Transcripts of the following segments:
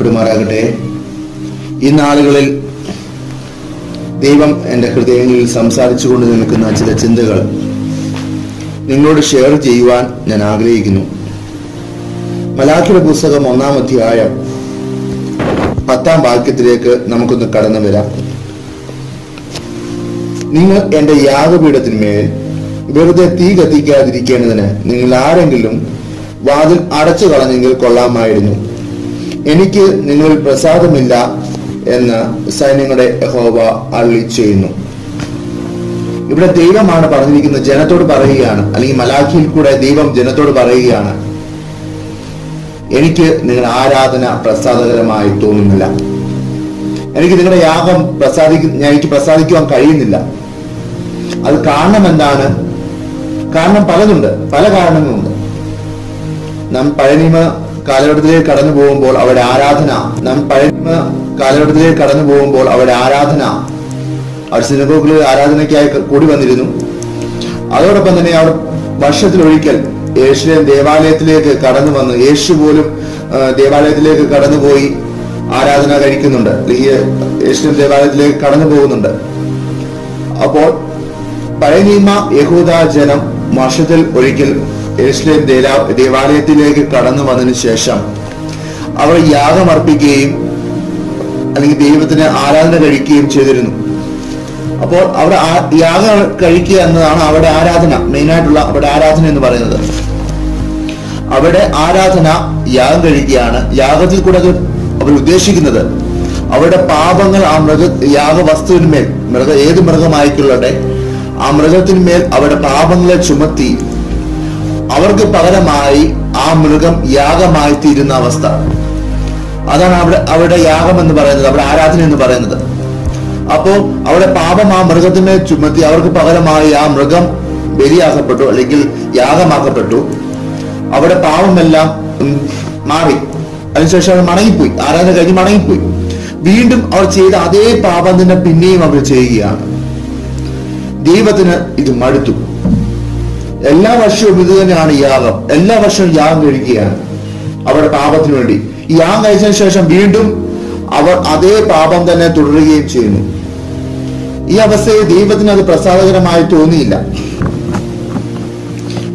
വാഴ്ത്തപ്പെടുമാറാകട്ടെ ഈ നാളുകളിൽ ദൈവം എന്റെ ഹൃദയങ്ങളിൽ സംസാരിച്ചു കൊണ്ട് നിൽക്കുന്ന ചില ചിന്തകൾ നിങ്ങളോട് ഷെയർ ചെയ്യുവാൻ ഞാൻ ആഗ്രഹിക്കുന്നു. മലാഖിയുടെ പുസ്തകം ഒന്നാം അധ്യായം പത്താം വാക്യത്തിലേക്ക് നമുക്കൊന്ന് കടന്നു വരാം. നിങ്ങൾ എന്റെ യാഗപീഠത്തിന്മേൽ വെറുതെ തീ കത്തിക്കാതിരിക്കേണ്ടതിന് നിങ്ങൾ ആരെങ്കിലും വാതിൽ അടച്ചു കളഞ്ഞെങ്കിൽ കൊള്ളാമായിരുന്നു. എനിക്ക് നിങ്ങളിൽ പ്രസാദമില്ല എന്ന് സൈന്യങ്ങളുടെ യഹോവ അള്ളി ചെയ്യുന്നു. ഇവിടെ ദൈവമാണ് പറഞ്ഞിരിക്കുന്നത് ജനത്തോട് പറയുകയാണ്. അല്ലെങ്കിൽ മലാഖിയിൽ കൂടെ ദൈവം ജനത്തോട് പറയുകയാണ്. എനിക്ക് നിങ്ങളുടെ ആരാധന പ്രസാദകരമായി തോന്നുന്നില്ല. എനിക്ക് നിങ്ങളുടെ യാഗം പ്രസാദിക്ക എനിക്ക് പ്രസാദിക്കുവാൻ കഴിയുന്നില്ല. അത് കാരണം എന്താണ് കാരണം പലതുണ്ട് പല കാരണങ്ങളുണ്ട്. നാം പഴയ നിയമ കാലഘട്ടത്തിലേക്ക് കടന്നു പോകുമ്പോൾ അവിടെ ആരാധന നാം പഴയ നിയമ കാലഘട്ടത്തിലേക്ക് കടന്നു പോകുമ്പോൾ അവിടെ ആരാധന അവർ സിനഗോഗിൽ ആരാധനയ്ക്കായി കൂടി വന്നിരുന്നു. അതോടൊപ്പം തന്നെ അവർ വർഷത്തിലൊരിക്കൽ യേശുവിൻ ദേവാലയത്തിലേക്ക് കടന്നു വന്ന് യേശു പോലും ദേവാലയത്തിലേക്ക് കടന്നുപോയി ആരാധന കഴിക്കുന്നുണ്ട്. അല്ലെങ്കിൽ യേശുവിൻ ദേവാലയത്തിലേക്ക് കടന്നു പോകുന്നുണ്ട്. അപ്പോൾ പഴയ നിയമ യഹൂദ ജനം വർഷത്തിൽ ഒരിക്കൽ എരുസ്ലേം ദേവാലയത്തിലേക്ക് കടന്നു വന്നതിന് ശേഷം അവർ യാഗമർപ്പിക്കുകയും അല്ലെങ്കിൽ ദൈവത്തിന് ആരാധന കഴിക്കുകയും ചെയ്തിരുന്നു. അപ്പോൾ അവിടെ യാഗം കഴിക്കുക എന്നതാണ് അവിടെ ആരാധന മെയിനായിട്ടുള്ള അവിടെ ആരാധന എന്ന് പറയുന്നത്. അവിടെ ആരാധന യാഗം കഴിക്കുകയാണ്. യാഗത്തിൽ കൂടെ അവർ ഉദ്ദേശിക്കുന്നത് അവരുടെ പാപങ്ങൾ ആ മൃഗ യാഗ വസ്തുവിന്മേൽ മൃഗ ഏത് മൃഗമായിക്കൊള്ളട്ടെ ആ മൃഗത്തിന്മേൽ അവരുടെ പാപങ്ങളെ ചുമത്തി അവർക്ക് പകരമായി ആ മൃഗം യാഗമായി തീരുന്ന അവസ്ഥ. അതാണ് അവിടെ അവരുടെ യാഗം എന്ന് പറയുന്നത് അവിടെ ആരാധന എന്ന് പറയുന്നത്. അപ്പോ അവരുടെ പാപം ആ മൃഗത്തിന്മേൽ ചുമത്തി അവർക്ക് പകരമായി ആ മൃഗം ബലിയാക്കപ്പെട്ടു അല്ലെങ്കിൽ യാഗമാക്കപ്പെട്ടു. അവരുടെ പാപമെല്ലാം മാറി. അതിനുശേഷം അവർ മടങ്ങിപ്പോയി. ആരാധന കഴിഞ്ഞ് മടങ്ങിപ്പോയി. വീണ്ടും അവർ ചെയ്ത അതേ പാപം തന്നെ പിന്നെയും അവർ ചെയ്യുകയാണ്. ദൈവത്തിന് ഇത് മടുത്തു. എല്ലാ വർഷവും ഇത് തന്നെയാണ് യാഗം. എല്ലാ വർഷവും യാഗം കഴിക്കുകയാണ് അവരുടെ പാപത്തിന് വേണ്ടി. യാഗം കഴിച്ചതിന് ശേഷം വീണ്ടും അവർ അതേ പാപം തന്നെ തുടരുകയും ചെയ്യുന്നു. ഈ അവസ്ഥയിൽ ദൈവത്തിന് അത് പ്രസാദകരമായി തോന്നിയില്ല.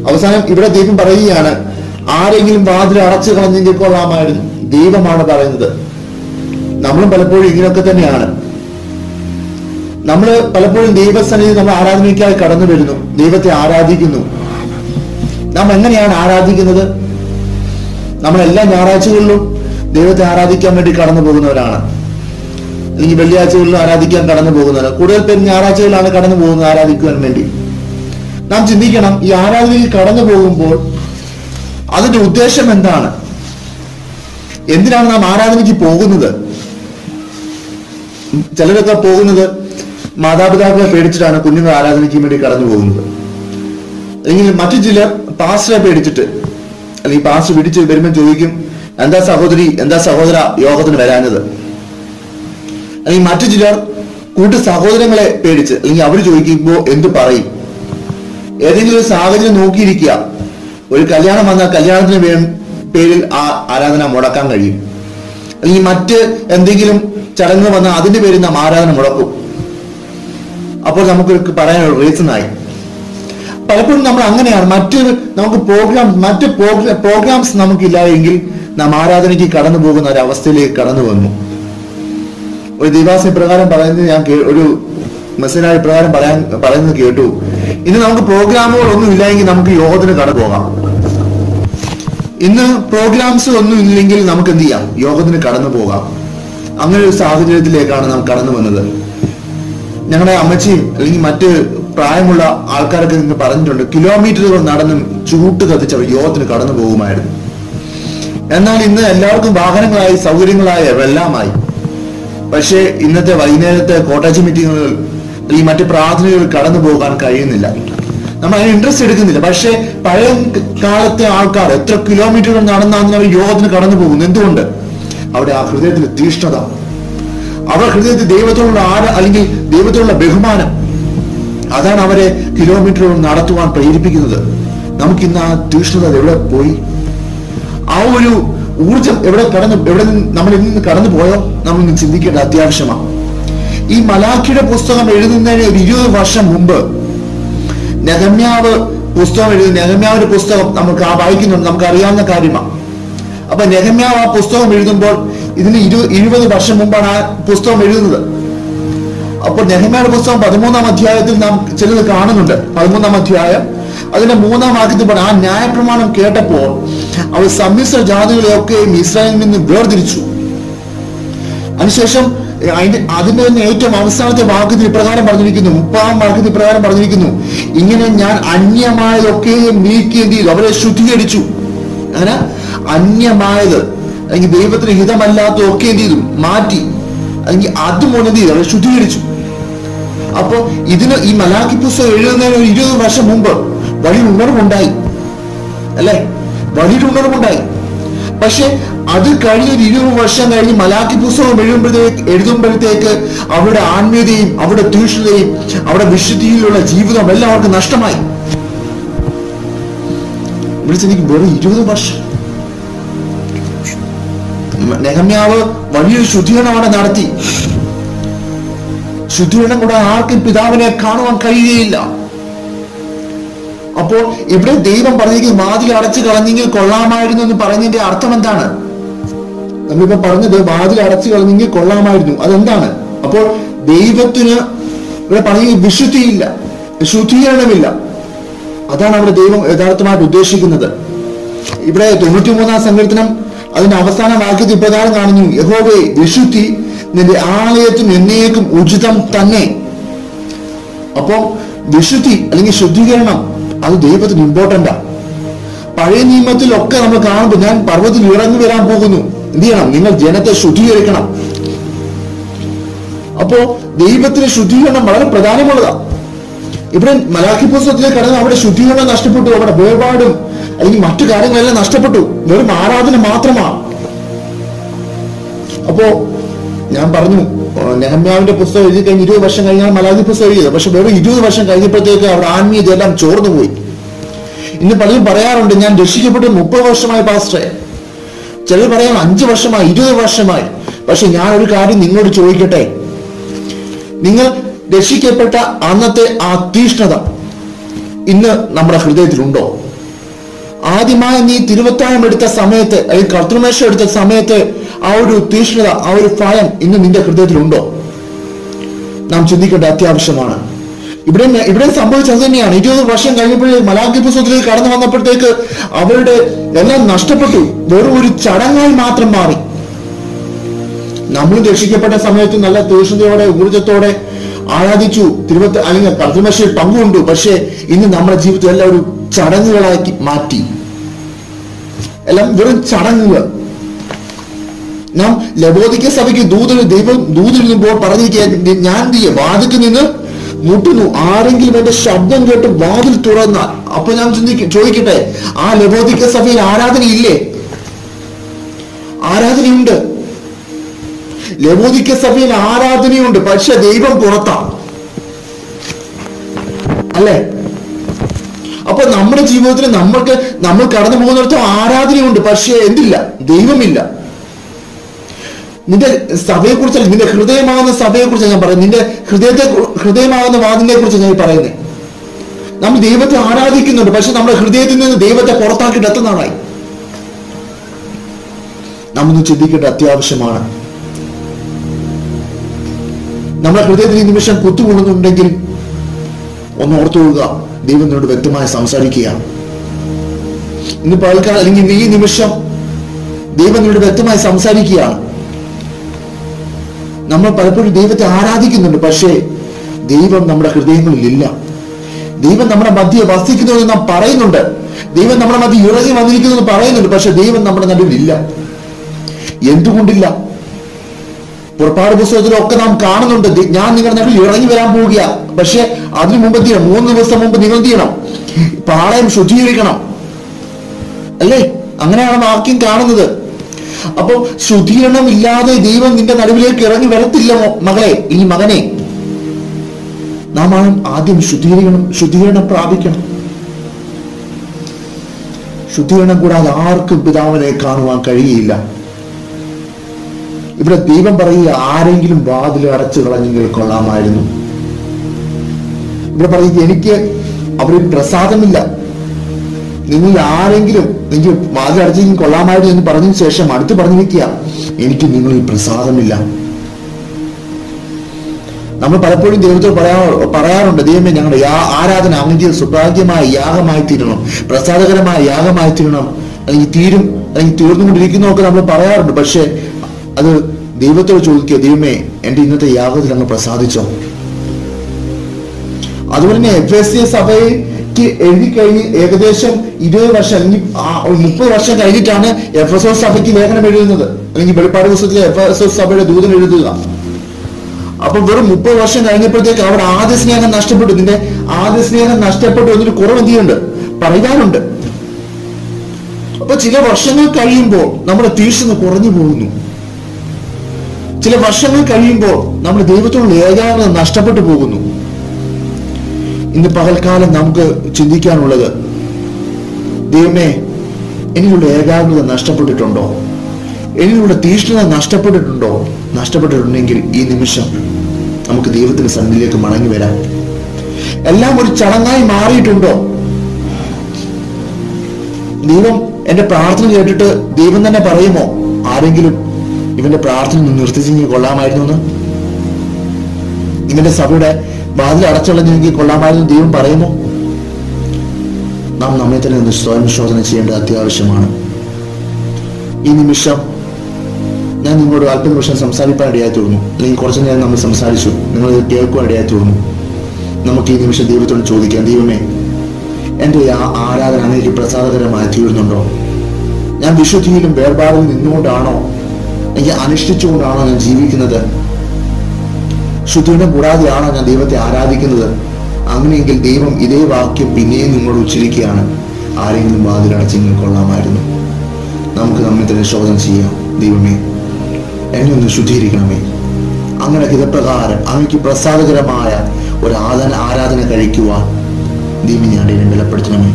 അവസാനം ഇവിടെ ദൈവം പറയുകയാണ് ആരെങ്കിലും വാതിൽ അടച്ചു കളഞ്ഞെങ്കിൽ കൊള്ളാമായിരുന്നു. ദൈവമാണ് പറയുന്നത്. നമ്മളും പലപ്പോഴും ഇങ്ങനെയൊക്കെ തന്നെയാണ്. നമ്മൾ പലപ്പോഴും ദൈവസന്നിധി നമ്മൾ ആരാധനയ്ക്കായി കടന്നു വരുന്നു. ദൈവത്തെ ആരാധിക്കുന്നു. നാം എങ്ങനെയാണ് ആരാധിക്കുന്നത്? നമ്മൾ എല്ലാ ഞായറാഴ്ചകളിലും ദൈവത്തെ ആരാധിക്കാൻ വേണ്ടി കടന്നു പോകുന്നവരാണ്. അല്ലെങ്കിൽ വെള്ളിയാഴ്ചകളിലും ആരാധിക്കാൻ കടന്നു പോകുന്നവർ കൂടുതൽ പേര് ഞായറാഴ്ചകളിലാണ് കടന്നു പോകുന്നത് ആരാധിക്കുവാൻ വേണ്ടി. നാം ചിന്തിക്കണം ഈ ആരാധനയിൽ കടന്നു പോകുമ്പോൾ അതിന്റെ ഉദ്ദേശം എന്താണ്? എന്തിനാണ് നാം ആരാധനയ്ക്ക് പോകുന്നത്? ചിലരൊക്കെ പോകുന്നത് മാതാപിതാക്കളെ പേടിച്ചിട്ടാണ് കുഞ്ഞുങ്ങൾ ആരാധനയ്ക്ക് വേണ്ടി കടന്നു പോകുന്നത്. അല്ലെങ്കിൽ മറ്റു ചിലർ പാസ്റ്ററെ പേടിച്ചിട്ട് അല്ലെങ്കിൽ പാസ്റ്റർ പിടിച്ച് വരുമ്പോൾ ചോദിക്കും എന്താ സഹോദരി എന്താ സഹോദര യോഗത്തിന് വരാഞ്ഞത്? അല്ലെങ്കിൽ മറ്റു ചിലർ കൂട്ടു സഹോദരങ്ങളെ പേടിച്ച് അല്ലെങ്കിൽ അവർ ചോദിക്കുമ്പോൾ എന്ത് പറയും? ഏതെങ്കിലും ഒരു സാഹചര്യം നോക്കിയിരിക്കുക. ഒരു കല്യാണം വന്നാൽ കല്യാണത്തിന് വേ- പേരിൽ ആ ആരാധന മുടക്കാൻ കഴിയും. അല്ലെങ്കിൽ മറ്റ് എന്തെങ്കിലും ചടങ്ങ് വന്നാൽ അതിന്റെ പേരിൽ നാം ആരാധന മുടക്കും. അപ്പോൾ നമുക്ക് പറയാനുള്ള റീസൺ ആയി. പലപ്പോഴും നമ്മൾ അങ്ങനെയാണ്. മറ്റ് നമുക്ക് പ്രോഗ്രാം മറ്റ് പ്രോഗ്രാംസ് നമുക്കില്ല എങ്കിൽ നാം ആരാധനയ്ക്ക് കടന്നു പോകുന്ന ഒരു അവസ്ഥയിലേക്ക് കടന്നു വന്നു. ഒരു ദിവാസി പ്രകാരം പറയുന്നത് ഞാൻ ഒരു മെസ്സേജായി പ്രകാരം പറയാൻ പറയുന്നത് കേട്ടു. ഇന്ന് നമുക്ക് പ്രോഗ്രാമുകളൊന്നും ഇല്ലെങ്കിൽ നമുക്ക് യോഗത്തിന് കടന്നു പോകാം. ഇന്ന് പ്രോഗ്രാംസ് ഒന്നും ഇല്ലെങ്കിൽ നമുക്ക് എന്ത് ചെയ്യാം? യോഗത്തിന് കടന്നു പോകാം. അങ്ങനെ ഒരു സാഹചര്യത്തിലേക്കാണ് നാം കടന്നു വന്നത്. ഞങ്ങളുടെ അമ്മച്ചിയും അല്ലെങ്കിൽ മറ്റ് പ്രായമുള്ള ആൾക്കാരൊക്കെ നിന്ന് പറഞ്ഞിട്ടുണ്ട് കിലോമീറ്ററുകൾ നടന്നും ചൂട്ട് കത്തിച്ച യോഗത്തിന് കടന്നു പോകുമായിരുന്നു. എന്നാൽ ഇന്ന് എല്ലാവർക്കും വാഹനങ്ങളായി സൗകര്യങ്ങളായി എല്ലാമായി പക്ഷേ ഇന്നത്തെ വൈകുന്നേരത്തെ കോട്ടേജ് മീറ്റിങ്ങുകൾ അല്ലെങ്കിൽ മറ്റ് പ്രാർത്ഥനകൾ കടന്നു പോകാൻ കഴിയുന്നില്ല. നമ്മൾ അതിന് ഇൻട്രസ്റ്റ് എടുക്കുന്നില്ല. പക്ഷേ പഴയ കാലത്തെ ആൾക്കാർ എത്ര കിലോമീറ്ററുകൾ നടന്നാണ് അവർ യോഗത്തിന് കടന്നു പോകുന്നു. എന്തുകൊണ്ട്? അവിടെ ആ ഹൃദയത്തിൽ തീഷ്ണത അവർ ഹൃദയത്തിൽ ദൈവത്തോടുള്ള ആര അല്ലെങ്കിൽ ദൈവത്തോടുള്ള ബഹുമാനം. അതാണ് അവരെ കിലോമീറ്ററുകൾ നടത്തുവാൻ പ്രേരിപ്പിക്കുന്നത്. നമുക്കിന്ന് ആ തീഷ്ണത എവിടെ പോയി? ആ ഒരു ഊർജം എവിടെ കടന്നു എവിടെ നമ്മൾ ഇന്ന് കടന്നു പോയോ? നമ്മൾ ഇന്ന് ചിന്തിക്കേണ്ട അത്യാവശ്യമാണ്. ഈ മലാഖിയുടെ പുസ്തകം എഴുതുന്നതിന് ഒരു ഇരുപത് വർഷം മുമ്പ് നെഹമ്യാവ് പുസ്തകം എഴുതി നെഹമ്യാവിന്റെ പുസ്തകം നമുക്ക് ആ വായിക്കുന്നുണ്ട്. നമുക്ക് അറിയാവുന്ന കാര്യമാണ്. അപ്പൊ നെഹമ്യാവ് ആ പുസ്തകം എഴുതുമ്പോൾ ഇതിന് ഇരു ഇരുപത് വർഷം മുമ്പാണ് ആ പുസ്തകം എഴുതുന്നത്. അപ്പോൾ നെഹ്മയുടെ പുസ്തകം പതിമൂന്നാം അധ്യായത്തിൽ നാം ചിലത് കാണുന്നുണ്ട്. പതിമൂന്നാം അധ്യായം. അതിന്റെ മൂന്നാം വാക്യത്തിൽ പറഞ്ഞു ആ ന്യായപ്രമാണം കേട്ടപ്പോൾ അവർ സമ്മിശ്ര ജാതികളെയൊക്കെയും ഇസ്രായേലിൽ നിന്ന് വേർതിരിച്ചു. അതിനുശേഷം അതിന്റെ അതിന്റെ തന്നെ ഏറ്റവും അവസാനത്തെ വാക്യത്തിൽ ഇപ്രകാരം പറഞ്ഞിരിക്കുന്നു മുപ്പാം വാക്യത്തിൽ ഇപ്രകാരം പറഞ്ഞിരിക്കുന്നു ഇങ്ങനെ ഞാൻ അന്യമായതൊക്കെയും നീക്കി എന്ത് ചെയ്തു? അവരെ ശുദ്ധീകരിച്ചു. അങ്ങനെ അന്യമായത് അല്ലെങ്കിൽ ദൈവത്തിന് ഹിതമല്ലാത്ത ഒക്കെ എന്ത് ചെയ്തു? മാറ്റി. അല്ലെങ്കിൽ അതുമൂലം എന്ത് ചെയ്തു? അവരെ ശുദ്ധീകരിച്ചു. അപ്പോൾ ഇതിന് ഈ മലാഖി പുസ്തകം എഴുതുന്നതിന് ഒരു ഇരുപത് വർഷം മുമ്പ് വലിയ ഉണർവുണ്ടായി അല്ലേ? വലിയൊരു ഉണർവുണ്ടായി പക്ഷെ അത് കഴിഞ്ഞ ഒരു ഇരുപത് വർഷം കഴിഞ്ഞ് മലാഖി പുസ്തകം എഴുതുമ്പോഴത്തേക്ക് എഴുതുമ്പോഴത്തേക്ക് അവരുടെ ആത്മീയതയും അവരുടെ തീഷ്ണതയും അവരുടെ വിശുദ്ധിയിലുള്ള ജീവിതം എല്ലാം അവർക്ക് നഷ്ടമായി വിളിച്ചെനിക്ക് വെറും ഇരുപത് വർഷം. നെഹമ്യാവ് വലിയൊരു ശുദ്ധീകരണം അവിടെ നടത്തി. ശുദ്ധീകരണം കൂടെ ആർക്കും പിതാവിനെ കാണുവാൻ കഴിയുകയില്ല. അപ്പോൾ ഇവിടെ ദൈവം പറഞ്ഞെങ്കിൽ വാതിൽ അടച്ചു കളഞ്ഞെങ്കിൽ കൊള്ളാമായിരുന്നു എന്ന് പറഞ്ഞതിന്റെ അർത്ഥം എന്താണ്? നമ്മളിപ്പോ പറഞ്ഞത് വാതിൽ അടച്ചു കളഞ്ഞെങ്കിൽ കൊള്ളാമായിരുന്നു. അതെന്താണ്? അപ്പോൾ ദൈവത്തിന് ഇവിടെ പറഞ്ഞെങ്കിൽ വിശുദ്ധിയില്ല ശുദ്ധീകരണമില്ല. അതാണ് അവിടെ ദൈവം യഥാർത്ഥമായിട്ട് ഉദ്ദേശിക്കുന്നത്. ഇവിടെ തൊണ്ണൂറ്റി മൂന്നാം സങ്കീർത്തനം അതിന്റെ അവസാന വാക്യത്തിൽ ഇപ്രകാരം കാണുന്നു യഹോവേ വിശുദ്ധി നിന്റെ ആലയത്തിന് എന്നേക്കും ഉചിതം തന്നെ. അപ്പോ വിശുദ്ധി അല്ലെങ്കിൽ ശുദ്ധീകരണം അത് ദൈവത്തിന് ഇമ്പോർട്ടന്റാ പഴയ നിയമത്തിലൊക്കെ നമ്മൾ കാണുമ്പോൾ ഞാൻ പർവത്തിൽ ഇറങ്ങി വരാൻ പോകുന്നു. എന്ത് ചെയ്യണം? നിങ്ങൾ ജനത്തെ ശുദ്ധീകരിക്കണം. അപ്പോ ദൈവത്തിന് ശുദ്ധീകരണം വളരെ പ്രധാനമുള്ളതാണ് ഇവിടെ മലാഖി പുസ്തകത്തിലേക്ക് കടന്ന് അവിടെ ശുദ്ധീകരണം നഷ്ടപ്പെട്ടു. അവിടെ വേർപാടും അല്ലെങ്കിൽ മറ്റു കാര്യങ്ങളെല്ലാം നഷ്ടപ്പെട്ടു. വെറും ആരാധന മാത്രമാണ് അപ്പോ ഞാൻ പറഞ്ഞു നെഹമ്യാവിന്റെ പുസ്തകം എഴുതി കഴിഞ്ഞ് ഇരുപത് വർഷം കഴിഞ്ഞാൽ മലയാളി പുസ്തകം എഴുതിയത്. പക്ഷെ വെറും ഇരുപത് വർഷം കഴിഞ്ഞപ്പോഴത്തേക്ക് അവിടെ ആത്മീയത എല്ലാം ചോർന്നു പോയി. ഇന്ന് പലരും പറയാറുണ്ട് ഞാൻ രക്ഷിക്കപ്പെട്ട് മുപ്പത് വർഷമായി പാസ്റ്ററെ. ചിലർ പറയാം അഞ്ച് വർഷമായി ഇരുപത് വർഷമായി. പക്ഷെ ഞാൻ ഒരു കാര്യം നിങ്ങളോട് ചോദിക്കട്ടെ? നിങ്ങൾ രക്ഷിക്കപ്പെട്ട അന്നത്തെ ആ തീഷ്ണത ഇന്ന് നമ്മുടെ ഹൃദയത്തിലുണ്ടോ? ആദ്യമായി നീ തിരുവത്താഴം എടുത്ത സമയത്ത് അല്ലെങ്കിൽ കർത്തൃമേഷം എടുത്ത സമയത്ത് ആ ഒരു തീഷ്ണത ആ ഒരു ഭയം ഇന്ന് നിന്റെ ഹൃദയത്തിലുണ്ടോ? നാം ചിന്തിക്കേണ്ട അത്യാവശ്യമാണ്. ഇവിടെ ഇവിടെ സംഭവിച്ചത് തന്നെയാണ്. ഇരുപത് വർഷം കഴിഞ്ഞപ്പോഴേ മലാഖി പുസ്തകത്തിൽ കടന്നു വന്നപ്പോഴത്തേക്ക് അവരുടെ എല്ലാം നഷ്ടപ്പെട്ടു. വെറും ഒരു ചടങ്ങായി മാത്രം മാറി. നമ്മൾ രക്ഷിക്കപ്പെട്ട സമയത്ത് നല്ല തീഷ്ണതയോടെ ഊർജത്തോടെ ആരാധിച്ചു. തിരുവത്ത അല്ലെങ്കിൽ കർത്തമശയിൽ പങ്കുകൊണ്ടു പക്ഷേ ഇന്ന് നമ്മുടെ ജീവിതത്തിൽ എല്ലാം ഒരു ചടങ്ങുകളാക്കി മാറ്റി. എല്ലാം വെറും ചടങ്ങുകൾ. നാം ലബോദിക്ക സഭയ്ക്ക് ദൂതന് ദൈവം ദൂതിരുന്നുമ്പോൾ പറഞ്ഞിരിക്കുക ഞാൻ ചെയ്യ? വാതിക്ക് നിന്ന് മുട്ടുന്നു. ആരെങ്കിലും എന്റെ ശബ്ദം കേട്ട് വാതിൽ തുറന്നാൽ അപ്പൊ ഞാൻ ചിന്തിക്കും ചോദിക്കട്ടെ ആ ലബോദിക്ക സഭയിൽ ആരാധന ആരാധനയില്ലേ? ആരാധനയുണ്ട്? ലബോദിക്ക സഭയിൽ ആരാധനയുണ്ട്? പക്ഷെ ദൈവം പുറത്താണ് അല്ലേ? അപ്പൊ നമ്മുടെ ജീവിതത്തിൽ നമ്മൾക്ക് നമ്മൾ കടന്നു പോകുന്നിടത്തും ആരാധനയുണ്ട്. പക്ഷേ എന്തില്ല? ദൈവമില്ല. നിന്റെ സഭയെ കുറിച്ചല്ല നിന്റെ ഹൃദയമാകുന്ന സഭയെ കുറിച്ച് ഞാൻ പറയുന്നത്. നിന്റെ ഹൃദയത്തെ ഹൃദയമാകുന്ന വാദിനെ കുറിച്ച് ഞാൻ പറയുന്നത്. നമ്മൾ ദൈവത്തെ ആരാധിക്കുന്നുണ്ട്. പക്ഷെ നമ്മുടെ ഹൃദയത്തിൽ നിന്ന് ദൈവത്തെ പുറത്താക്കിയിട്ട് എത്ര നാളായി? നമ്മൊന്ന് ചിന്തിക്കേണ്ട അത്യാവശ്യമാണ്. നമ്മുടെ ഹൃദയത്തിൽ ഈ നിമിഷം കുത്തുകൊള്ളുന്നുണ്ടെങ്കിൽ ഒന്ന് ഓർത്തുകൊള്ളുക ദൈവം നിന്നോട് വ്യക്തമായി സംസാരിക്കുക. ഇന്ന് പകൽക്കാലം അല്ലെങ്കിൽ ഇന്ന് ഈ നിമിഷം ദൈവം നിന്നോട് വ്യക്തമായി സംസാരിക്കുകയാണ് നമ്മൾ പലപ്പോഴും ദൈവത്തെ ആരാധിക്കുന്നുണ്ട് പക്ഷേ ദൈവം നമ്മുടെ ഹൃദയങ്ങളിൽ ഇല്ല ദൈവം നമ്മുടെ മധ്യ വസിക്കുന്നു എന്ന് നാം പറയുന്നുണ്ട്. ദൈവം നമ്മുടെ മധ്യ ഇറങ്ങി വന്നിരിക്കുന്നു എന്ന് പറയുന്നുണ്ട് പക്ഷെ ദൈവം നമ്മുടെ നടുവിൽ ഇല്ല എന്തുകൊണ്ടില്ല? പുറപ്പാട് പുസ്തകത്തിലൊക്കെ നാം കാണുന്നുണ്ട്. ഞാൻ നിങ്ങളുടെ നടുവിൽ ഇറങ്ങി വരാൻ പോവുക പക്ഷെ അതിനു മുമ്പ് എന്ത് ചെയ്യണം? മൂന്ന് ദിവസം മുമ്പ് നിങ്ങൾ എന്ത് ചെയ്യണം? പാളയം ശുദ്ധീകരിക്കണം. അല്ലേ? അങ്ങനെയാണ് വാക്യം കാണുന്നത്. അപ്പൊ ശുദ്ധീകരണം ഇല്ലാതെ ദൈവം നിന്റെ നടുവിലേക്ക് ഇറങ്ങി വരത്തില്ല മകളെ ഈ മകനെ. നാം ആദ്യം ശുദ്ധീകരിക്കണം ശുദ്ധീകരണം പ്രാപിക്കണം. ശുദ്ധീകരണം കൂടാതെ ആർക്കും പിതാവിനെ കാണുവാൻ കഴിയില്ല. ഇവിടെ ദൈവം പറയുക ആരെങ്കിലും വാതിൽ അടച്ചു കളഞ്ഞെങ്കിൽ കൊള്ളാമായിരുന്നു. ഇവിടെ പറയുക എനിക്ക് അവരിൽ പ്രസാദമില്ല. നിങ്ങൾ ആരെങ്കിലും എനിക്ക് വാതിൽ അടച്ചെങ്കിൽ കൊള്ളാമായിരുന്നു എന്ന് പറഞ്ഞതിന് ശേഷം അടുത്ത് പറഞ്ഞു വെക്കുക എനിക്ക് നിങ്ങളിൽ പ്രസാദമില്ല. നമ്മൾ പലപ്പോഴും ദൈവത്തോട് പറയാ പറയാറുണ്ട് ദൈവമേ ഞങ്ങളുടെ യാ- ആരാധന അങ്ങനെ സുഭാഗ്യമായ യാഗമായി തീരണം പ്രസാദകരമായ യാഗമായി തീരണം അല്ലെങ്കിൽ തീരും അല്ലെങ്കിൽ തീർന്നുകൊണ്ടിരിക്കുന്നതൊക്കെ നമ്മൾ പറയാറുണ്ട്. പക്ഷെ അത് ദൈവത്തോട് ചോദിക്കുക ദൈവമേ എന്റെ ഇന്നത്തെ യാഗത്തിൽ അങ്ങ് പ്രസാദിച്ചോ? അതുപോലെ തന്നെ എഫ് എസ് സി സഭയ്ക്ക് എഴുതി കഴിഞ്ഞ് ഏകദേശം ഇരുപത് വർഷം അല്ലെങ്കിൽ മുപ്പത് വർഷം കഴിഞ്ഞിട്ടാണ് എഫ് എസ് എസ് സഭയ്ക്ക് ലേഖനം എഴുതുന്നത്. അല്ലെങ്കിൽ വെളിപ്പാട് പുസ്തകത്തിലെ എഫ് എസ് എസ് സഭയുടെ ദൂതൻ എഴുതുക. അപ്പൊ വെറും മുപ്പത് വർഷം കഴിഞ്ഞപ്പോഴത്തേക്ക് അവിടെ ആദ്യ സ്നേഹം നഷ്ടപ്പെട്ടു. ഇതിന്റെ ആദ്യ സ്നേഹം നഷ്ടപ്പെട്ടു എന്നൊരു കുറവ് എന്തുണ്ട് പറയാനുണ്ട് അപ്പൊ ചില വർഷങ്ങൾ കഴിയുമ്പോൾ നമ്മുടെ തീർച്ചയായും കുറഞ്ഞു പോകുന്നു. ചില വർഷങ്ങൾ കഴിയുമ്പോൾ നമ്മൾ ദൈവത്തോടുള്ള ഏകാഗ്രത നഷ്ടപ്പെട്ടു പോകുന്നു. ഇന്ന് പകൽക്കാലം നമുക്ക് ചിന്തിക്കാനുള്ളത് ദൈവമേ എനിക്കുള്ള ഏകാഗ്രത നഷ്ടപ്പെട്ടിട്ടുണ്ടോ? എനിക്കുള്ള തീഷ്ണത നഷ്ടപ്പെട്ടിട്ടുണ്ടോ? നഷ്ടപ്പെട്ടിട്ടുണ്ടെങ്കിൽ ഈ നിമിഷം നമുക്ക് ദൈവത്തിന്റെ സന്നിധിയിലേക്ക് മടങ്ങി വരാം. എല്ലാം ഒരു ചടങ്ങായി മാറിയിട്ടുണ്ടോ? ദൈവം എന്റെ പ്രാർത്ഥന കേട്ടിട്ട് ദൈവം തന്നെ പറയുമോ? ആരെങ്കിലും ഇവന്റെ പ്രാർത്ഥന നിർത്തിച്ചെങ്കിൽ കൊള്ളാമായിരുന്നു എന്ന്. ഇവന്റെ സഭയുടെ വാതിൽ അടച്ചുള്ളഞ്ഞെങ്കിൽ കൊള്ളാമായിരുന്നു ദൈവം പറയുമോ നാം നമ്മെ തന്നെ ഒന്ന് സ്വയം ശോധന ചെയ്യേണ്ടത് അത്യാവശ്യമാണ്. ഈ നിമിഷം ഞാൻ നിങ്ങളോട് അല്പ നിമിഷം സംസാരിക്കാൻ ഇടയായി തീർന്നു അല്ലെങ്കിൽ കുറച്ചു നേരം നമ്മൾ സംസാരിച്ചു. നിങ്ങൾ കേൾക്കുവാൻ ഇടയായി തീർന്നു നമുക്ക് ഈ നിമിഷം ദൈവത്തോട് ചോദിക്കാം ദൈവമേ എന്റെ ആ ആരാധന എനിക്ക് പ്രസാദകരമായി തീരുന്നുണ്ടോ? ഞാൻ വിശുദ്ധിയിലും വേർപാടിൽ നിന്നുകൊണ്ടാണോ എനിക്ക് അനുഷ്ഠിച്ചുകൊണ്ടാണോ ഞാൻ ജീവിക്കുന്നത്? ശുദ്ധിയുടെ കൂടാതെയാണോ ഞാൻ ദൈവത്തെ ആരാധിക്കുന്നത്? അങ്ങനെയെങ്കിൽ ദൈവം ഇതേ വാക്യം പിന്നെയും നിങ്ങളോട് ഉച്ചരിക്കുകയാണ്. ആരെങ്കിലും വാതിലടച്ചെങ്കിൽ കൊള്ളാമായിരുന്നു. നമുക്ക് നമ്മെ തന്നെ ശോധന ചെയ്യാം. ദൈവമേ എന്നെ ഒന്ന് ശുദ്ധീകരിക്കണമേ. അങ്ങനെ ഹിതപ്രകാരം അങ്ങക്ക് പ്രസാദകരമായ ഒരു ആദന ആരാധന കഴിക്കുവാൻ ദൈവം ഞാൻ എന്നെ ബലപ്പെടുത്തണമേ.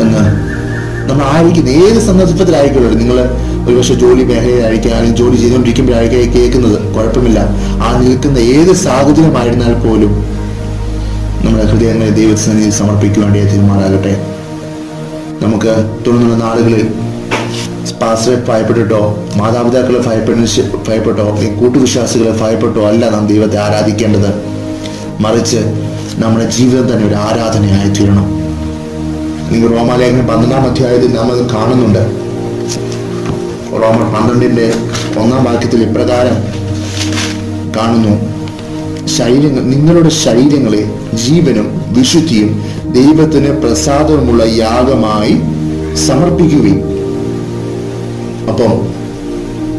എന്ന് നമ്മൾ ആയിരിക്കുന്ന ഏത് സന്ദർഭത്തിലായിക്കോട്ടെ നിങ്ങൾ ഒരുപക്ഷെ ജോലി മേഖലയിലായിരിക്കും അല്ലെങ്കിൽ ജോലി ചെയ്തുകൊണ്ടിരിക്കുമ്പോഴായിരിക്കും കേൾക്കുന്നത്. കുഴപ്പമില്ല. ആ നിൽക്കുന്ന ഏത് സാഹചര്യമായിരുന്നാൽ പോലും നമ്മുടെ ഹൃദയങ്ങളെ ദൈവസന്നിധി സമർപ്പിക്കുവാൻ തീരുമാനാകട്ടെ നമുക്ക് തുടർന്നുള്ള നാളുകളിൽ പാസ്റ്ററെ ഭയപ്പെട്ടിട്ടോ മാതാപിതാക്കളെ ഭയപ്പെടുന്ന ഭയപ്പെട്ടോ കൂട്ടുവിശ്വാസികളെ ഭയപ്പെട്ടോ അല്ല നാം ദൈവത്തെ ആരാധിക്കേണ്ടത്. മറിച്ച് നമ്മുടെ ജീവിതം തന്നെ ഒരു ആരാധനയായി തീരണം. നിങ്ങൾ റോമാലേഖനം പന്ത്രണ്ടാം അധ്യായത്തിൽ നാം അത് കാണുന്നുണ്ട്. റോമർ പന്ത്രണ്ടിന്റെ ഒന്നാം വാക്യത്തിൽ ഇപ്രകാരം കാണുന്നു. ശരീരങ്ങൾ നിങ്ങളുടെ ശരീരങ്ങളെ ജീവനും വിശുദ്ധിയും ദൈവത്തിന് പ്രസാദവുമുള്ള യാഗമായി സമർപ്പിക്കുകയും. അപ്പം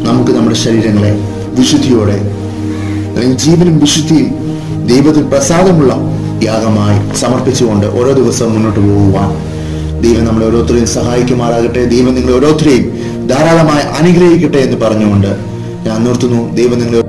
നമുക്ക് നമ്മുടെ ശരീരങ്ങളെ വിശുദ്ധിയോടെ അല്ലെങ്കിൽ ജീവനും വിശുദ്ധിയും ദൈവത്തിന് പ്രസാദമുള്ള യാഗമായി സമർപ്പിച്ചുകൊണ്ട് ഓരോ ദിവസവും മുന്നോട്ട് പോകുവാൻ ദൈവം നമ്മളെ ഓരോരുത്തരെയും സഹായിക്കുമാറാകട്ടെ. ദൈവം നിങ്ങളെ ഓരോരുത്തരെയും ധാരാളമായി അനുഗ്രഹിക്കട്ടെ എന്ന് പറഞ്ഞുകൊണ്ട് ഞാൻ നിർത്തുന്നു. ദൈവം നിങ്ങളെ